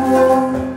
Música